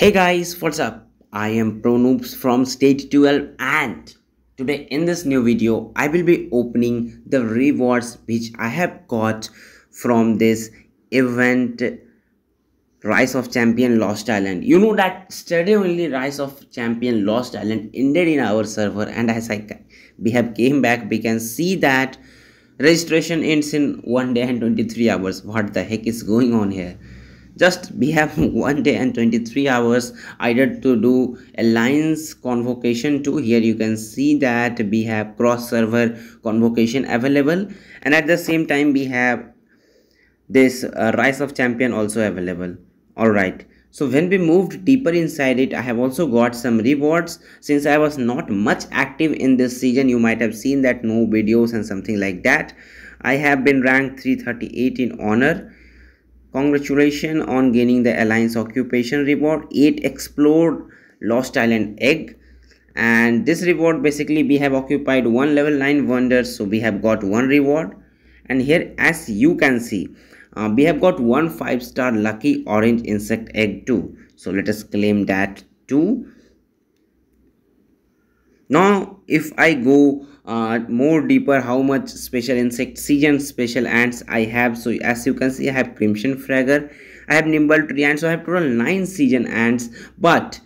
Hey guys, what's up? I am ProNoobs from State 12 and today in this new video I will be opening the rewards which I have got from this event Rise of Champion Lost Island. You know that study only Rise of Champion Lost Island ended in our server and as I we have came back we can see that registration ends in 1 day and 23 hours. What the heck is going on here? Just we have one day and 23 hours either to do alliance convocation to here. You can see that we have cross server convocation available. And at the same time we have this uh, rise of champion also available. All right. So when we moved deeper inside it i have also got some rewards. Since i was not much active in this season you might have seen that no videos and something like that. I have been ranked 338 in honor Congratulations on gaining the Alliance Occupation reward. 8 Explored Lost Island Egg. And this reward basically we have occupied one level 9 wonder so we have got one reward. And here as you can see uh, we have got one 5 star lucky orange insect egg too. So let us claim that too. Now if I go uh, more deeper how much special insect season special ants I have. So as you can see I have crimson fragger I have nimble tree ants so I have total 9 season ants. But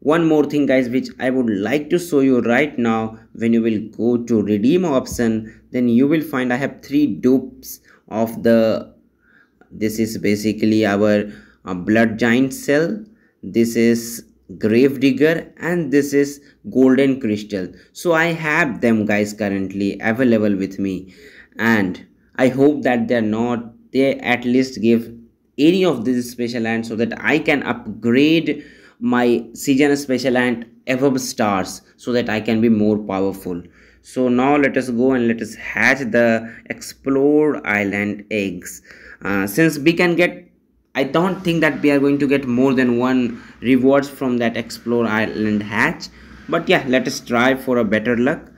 one more thing guys which I would like to show you right now when you will go to redeem option then you will find I have three dupes of the this is basically our uh, blood giant cell. This is grave digger and this is golden crystal. So i have them guys currently available with me. And i hope that they're not they at least give any of these special ants so that i can upgrade my season special ant above stars so that i can be more powerful. So now let us go and let us hatch the explore island eggs. Uh, since we can get I don't think that we are going to get more than one rewards from that explore island hatch. But yeah let us try for a better luck.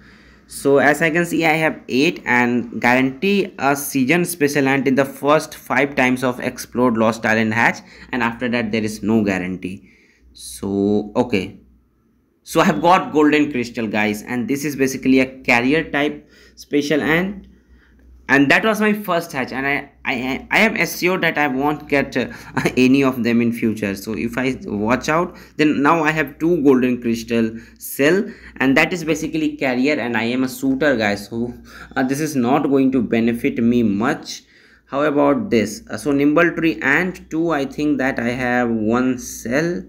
So as I can see I have 8 and guarantee a season special ant in the first 5 times of explored lost island hatch. And after that there is no guarantee. So okay. So I have got golden crystal guys. And this is basically a carrier type special ant and that was my first hatch. And i i, I am assured that i won't get uh, any of them in future. So if i watch out then now i have two golden crystal cell. And that is basically carrier. And i am a shooter guys. So uh, this is not going to benefit me much. How about this? Uh, so nimble tree and two i think that i have one cell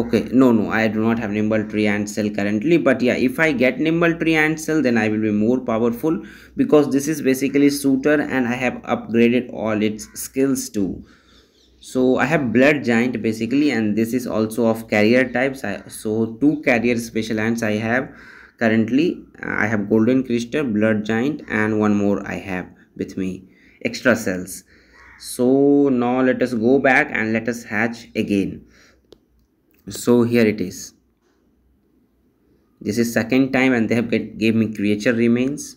okay no no i do not have nimble tree ant cell currently but yeah if i get nimble tree ant cell then i will be more powerful because this is basically shooter and i have upgraded all its skills too. So i have blood giant basically and this is also of carrier types. I, so two carrier special ants i have currently. I have golden crystal blood giant and one more i have with me extra cells. So now let us go back and let us hatch again so here it is. This is second time and they have get, gave me creature remains.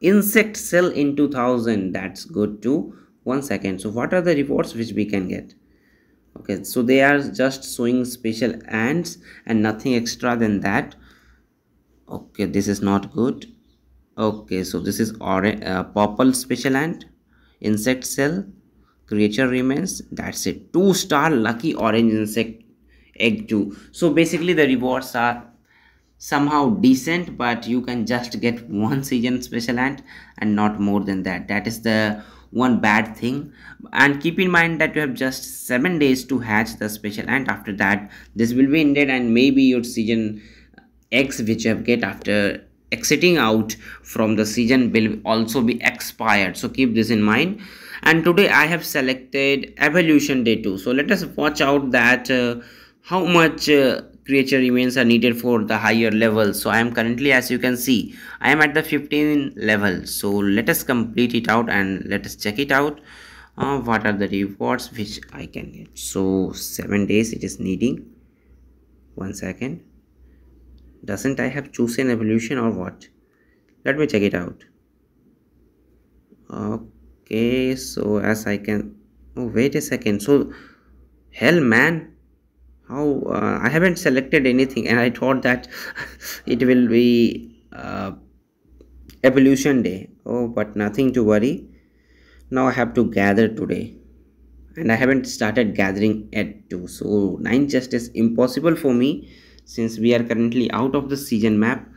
Insect cell in 2000 that's good too. One second. So what are the rewards which we can get? Okay so they are just showing special ants and nothing extra than that. Okay this is not good. Okay so this is orange uh, purple special ant insect cell creature remains. That's it. Two star lucky orange insect egg too. So basically the rewards are somehow decent but you can just get one season special ant and not more than that. That is the one bad thing. And keep in mind that you have just seven days to hatch the special ant. After that this will be ended and maybe your season x which you get after exiting out from the season will also be expired. So keep this in mind. And today i have selected evolution day 2 so let us watch out that uh, how much uh, creature remains are needed for the higher level. So i am currently as you can see i am at the 15 level. So let us complete it out and let us check it out. Uh, what are the rewards which i can get? So seven days it is needing. One second. Doesn't i have chosen evolution or what? Let me check it out. Okay so as i can oh wait a second. So hell man how uh, i haven't selected anything and i thought that it will be uh, evolution day. Oh but nothing to worry. Now i have to gather today. And i haven't started gathering yet too. So 9 just is impossible for me since we are currently out of the season map.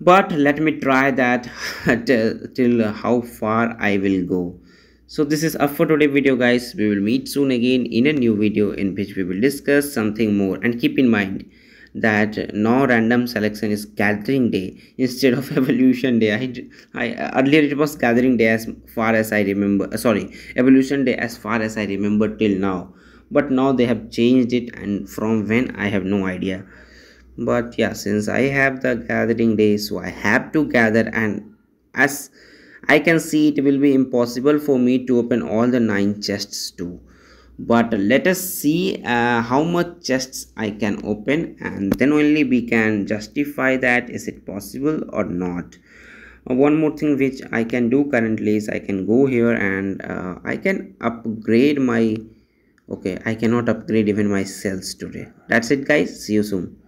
But let me try that till how far i will go so this is up for today video guys. We will meet soon again in a new video in which we will discuss something more. And keep in mind that now random selection is gathering day. Instead of evolution day I, I earlier it was gathering day as far as i remember uh, sorry evolution day as far as i remember till now. But now they have changed it and from when i have no idea. But yeah since i have the gathering day so i have to gather and as i can see it will be impossible for me to open all the nine chests too. But let us see uh, how much chests i can open and then only we can justify that is it possible or not. Uh, one more thing which i can do currently is i can go here and uh, i can upgrade my okay i cannot upgrade even my cells today. That's it guys. See you soon